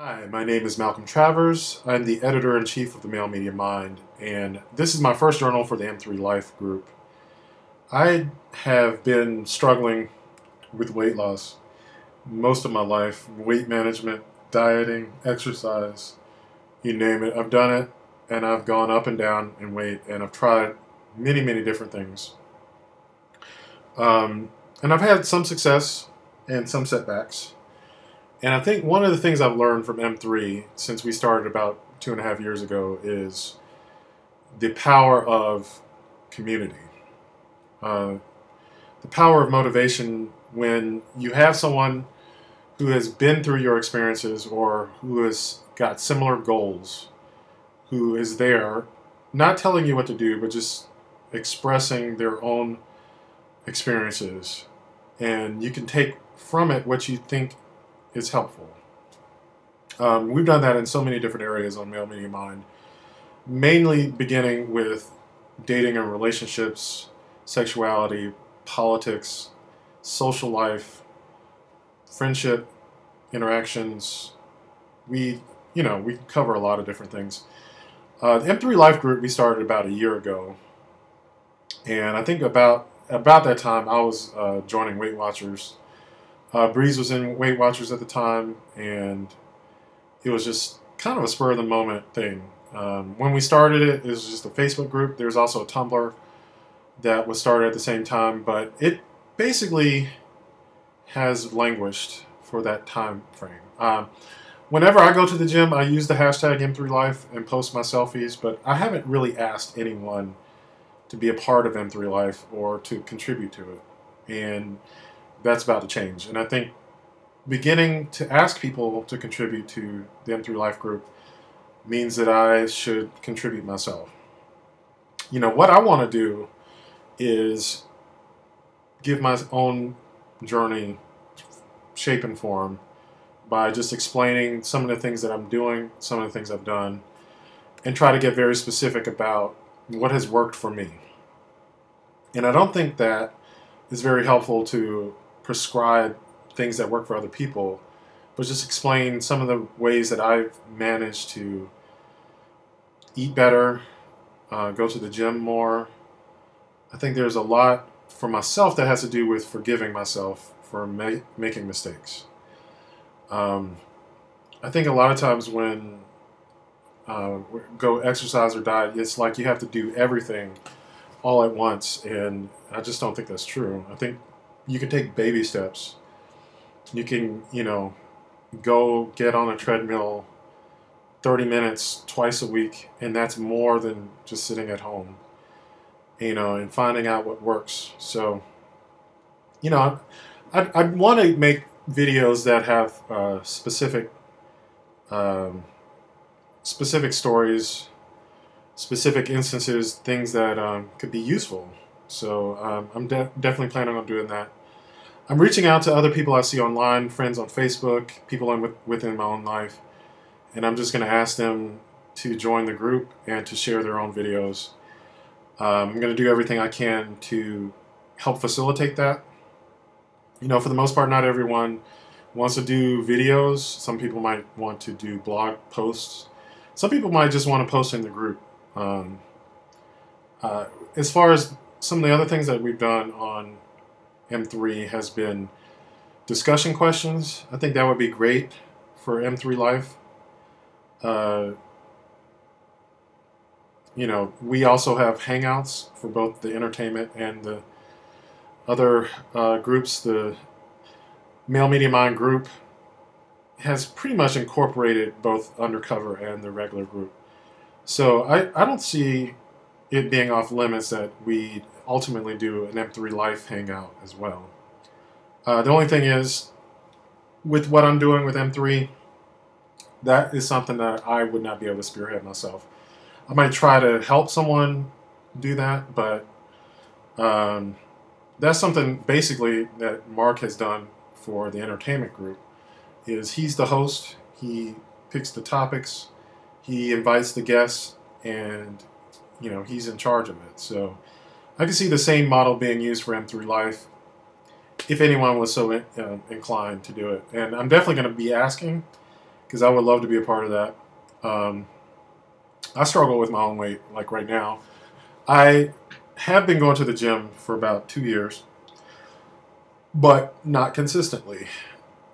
Hi, my name is Malcolm Travers. I'm the editor in chief of the Male Media Mind, and this is my first journal for the M3 Life group. I have been struggling with weight loss most of my life weight management, dieting, exercise, you name it. I've done it, and I've gone up and down in weight, and I've tried many, many different things. Um, and I've had some success and some setbacks. And I think one of the things I've learned from M3 since we started about two and a half years ago is the power of community. Uh, the power of motivation when you have someone who has been through your experiences or who has got similar goals, who is there, not telling you what to do, but just expressing their own experiences. And you can take from it what you think is helpful. Um, we've done that in so many different areas on Male Media Mind, mainly beginning with dating and relationships, sexuality, politics, social life, friendship, interactions. We, you know, we cover a lot of different things. Uh, the M3 Life Group we started about a year ago, and I think about about that time I was uh, joining Weight Watchers. Uh, Breeze was in Weight Watchers at the time, and it was just kind of a spur of the moment thing. Um, when we started it, it was just a Facebook group. There's also a Tumblr that was started at the same time, but it basically has languished for that time frame. Um, whenever I go to the gym, I use the hashtag M3Life and post my selfies, but I haven't really asked anyone to be a part of M3 Life or to contribute to it. And that's about to change. And I think beginning to ask people to contribute to the M3 Life group means that I should contribute myself. You know, what I want to do is give my own journey shape and form by just explaining some of the things that I'm doing, some of the things I've done, and try to get very specific about what has worked for me. And I don't think that is very helpful to prescribe things that work for other people, but just explain some of the ways that I've managed to eat better, uh, go to the gym more. I think there's a lot for myself that has to do with forgiving myself for ma- making mistakes. Um, I think a lot of times when uh, go exercise or diet, it's like you have to do everything all at once, and I just don't think that's true. I think you can take baby steps. You can, you know, go get on a treadmill 30 minutes twice a week, and that's more than just sitting at home, you know, and finding out what works. So, you know, I, I want to make videos that have uh, specific um, specific stories, specific instances, things that um, could be useful. So um, I'm de- definitely planning on doing that. I'm reaching out to other people I see online, friends on Facebook, people I'm with, within my own life, and I'm just going to ask them to join the group and to share their own videos. Um, I'm going to do everything I can to help facilitate that you know, for the most part, not everyone wants to do videos. Some people might want to do blog posts. Some people might just want to post in the group. Um, uh, as far as some of the other things that we've done on M3 has been discussion questions. I think that would be great for M3 Life. Uh, you know, we also have hangouts for both the entertainment and the other uh, groups, the Male Media Mind group has pretty much incorporated both undercover and the regular group. So I, I don't see it being off limits that we ultimately do an M3 Life hangout as well. Uh, the only thing is, with what I'm doing with M3, that is something that I would not be able to spearhead myself. I might try to help someone do that, but um, that's something basically that Mark has done for the entertainment group. Is he's the host. He picks the topics. He invites the guests, and you know he's in charge of it. So I can see the same model being used for M3 Life if anyone was so in, uh, inclined to do it. And I'm definitely going to be asking because I would love to be a part of that. Um, I struggle with my own weight, like right now. I have been going to the gym for about two years, but not consistently.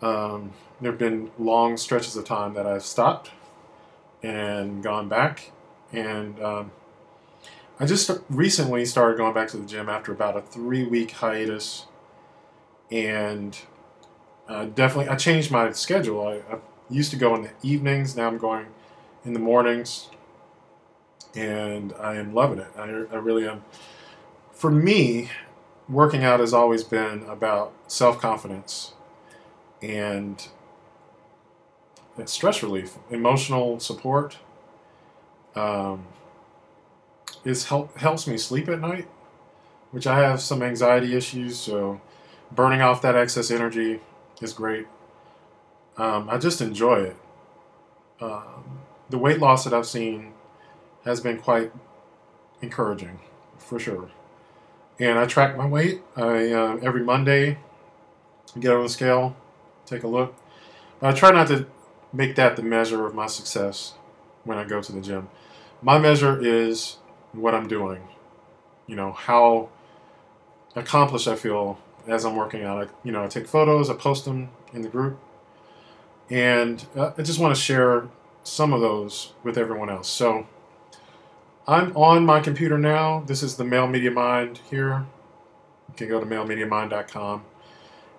Um, there have been long stretches of time that I've stopped and gone back, and um, I just recently started going back to the gym after about a three week hiatus, and uh, definitely I changed my schedule. I, I used to go in the evenings, now I'm going in the mornings, and I am loving it. I, I really am. For me, working out has always been about self confidence and stress relief, emotional support. Um, is help helps me sleep at night, which I have some anxiety issues, so burning off that excess energy is great. Um, I just enjoy it. Um, the weight loss that I've seen has been quite encouraging, for sure. And I track my weight. I uh, every Monday get on the scale, take a look. But I try not to make that the measure of my success when I go to the gym. My measure is what I'm doing. You know, how accomplished I feel as I'm working out. I, you know, I take photos, I post them in the group, and uh, I just want to share some of those with everyone else. So I'm on my computer now. This is the Male Media Mind here. You can go to malemediamind.com.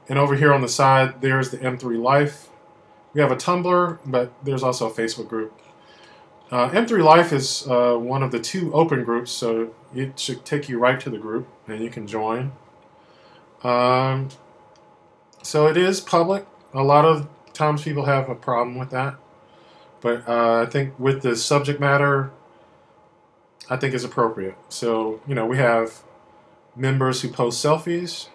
And over here on the side, there's the M3 Life. We have a Tumblr, but there's also a Facebook group. Uh, M3 Life is uh, one of the two open groups, so it should take you right to the group and you can join. Um, so it is public. A lot of times people have a problem with that. But uh, I think with the subject matter, I think is appropriate. So, you know, we have members who post selfies,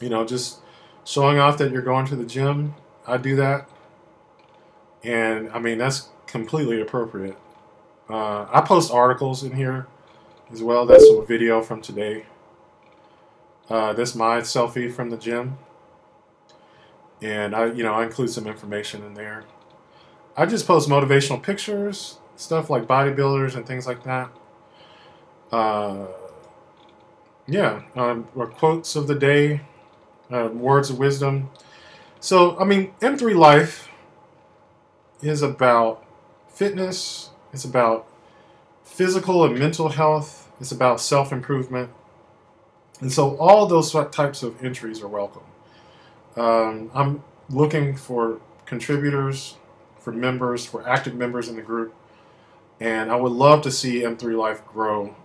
you know, just showing off that you're going to the gym. I do that. And I mean, that's completely appropriate. Uh, I post articles in here as well. That's a video from today. Uh, this my selfie from the gym, and I, you know, I include some information in there. I just post motivational pictures, stuff like bodybuilders and things like that. Uh, yeah, um, or quotes of the day, uh, words of wisdom. So, I mean, M3 Life is about fitness, it's about physical and mental health, it's about self improvement. And so all those types of entries are welcome. Um, I'm looking for contributors, for members, for active members in the group, and I would love to see M3 Life grow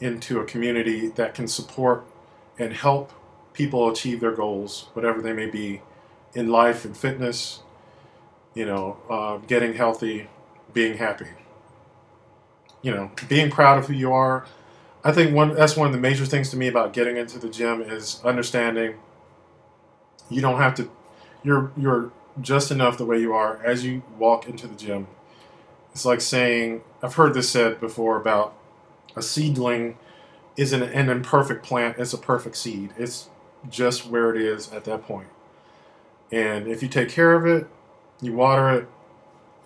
into a community that can support and help people achieve their goals, whatever they may be, in life and fitness, you know, uh, getting healthy, being happy. You know, being proud of who you are. I think one that's one of the major things to me about getting into the gym is understanding you don't have to you're you're just enough the way you are as you walk into the gym. It's like saying I've heard this said before about a seedling isn't an imperfect plant, it's a perfect seed. It's just where it is at that point. And if you take care of it, you water it,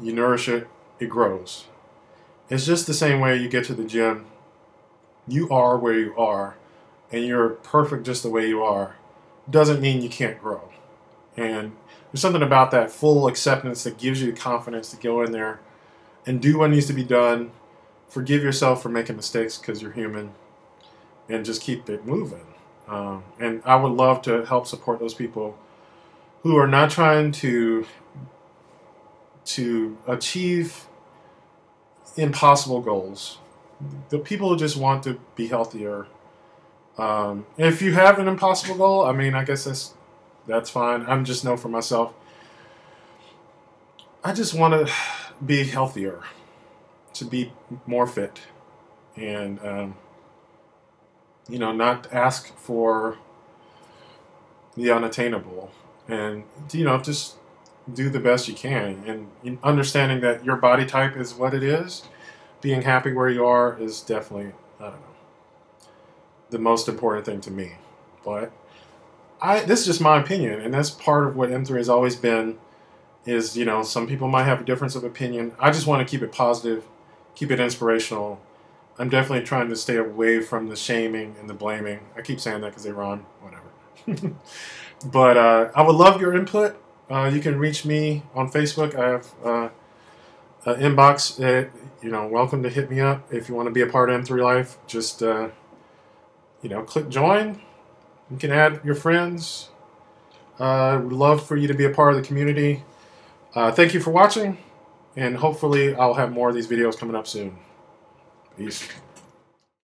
you nourish it, it grows. It's just the same way you get to the gym. You are where you are, and you're perfect just the way you are. Doesn't mean you can't grow. And there's something about that full acceptance that gives you the confidence to go in there and do what needs to be done. Forgive yourself for making mistakes because you're human, and just keep it moving. Um, and I would love to help support those people who are not trying to to achieve impossible goals. The people who just want to be healthier. Um, if you have an impossible goal, I mean, I guess that's that's fine. I'm just know for myself. I just want to be healthier, to be more fit, and um, you know, not ask for the unattainable, and you know, just do the best you can. And understanding that your body type is what it is, being happy where you are is definitely, I don't know, the most important thing to me. But I, this is just my opinion, and that's part of what M3 has always been is you know some people might have a difference of opinion. I just want to keep it positive, keep it inspirational. I'm definitely trying to stay away from the shaming and the blaming. I keep saying that because they run, whatever. but uh, I would love your input. Uh, you can reach me on Facebook. I have uh, an inbox. At, you know, welcome to hit me up if you want to be a part of M3 Life. Just uh, you know, click join. You can add your friends. Uh, would love for you to be a part of the community. Uh, thank you for watching, and hopefully I'll have more of these videos coming up soon. Peace.